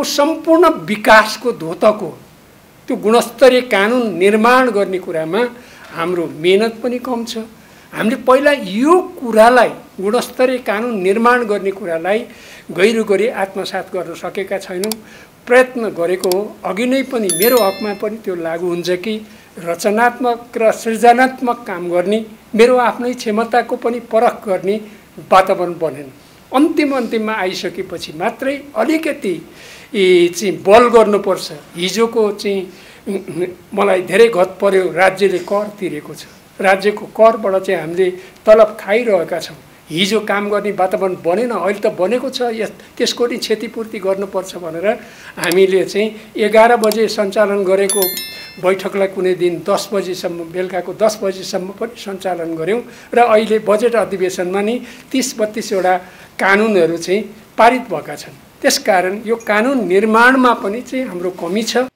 देशको सम्पूर्ण विकासको धोतको त्यो गुणस्तरीय कानुन निर्माण गर्ने कुरामा हाम्रो मेहनत पनि कम छ। हामीले पहिला यो कुरालाई गुणस्तरीय कानुन निर्माण गर्ने कुरालाई गहिरो गरी आत्मसात गर्न सकेका छैनौँ। प्रयत्न गरेको हो। अघि नै पनि मेरो हकमा पनि त्यो लागु हुन्छ कि रचनात्मक र सृजनात्मक काम गर्ने मेरो आफ्नै क्षमताको पनि परख गर्ने वातावरण बनेन। अन्तिम अन्तिममा आइसकेपछि मात्रै अलिकति चाहिँ बल गर्नुपर्छ। हिजोको चाहिँ मलाई धेरै घत पर्यो राज्यले कर तिरेको छ। राज्यको करबाट चाहिँ हामीले तलब खाइरहेका छौँ। हिजो काम गर्ने वातावरण बनेन अहिले त बनेको छ यस त्यसको नि क्षतिपूर्ति गर्नुपर्छ भनेर हामीले चाहिँ एघार बजे सञ्चालन गरेको बैठकलाई कुनै दिन दस बजीसम्म बेलुकाको दस बजीसम्म पनि सञ्चालन गऱ्यौँ। र अहिले बजेट अधिवेशनमा नि तिस बत्तिसवटा कानुनहरू चाहिँ पारित भएका छन् त्यसकारण यो कानुन निर्माणमा पनि चाहिँ हाम्रो कमी छ.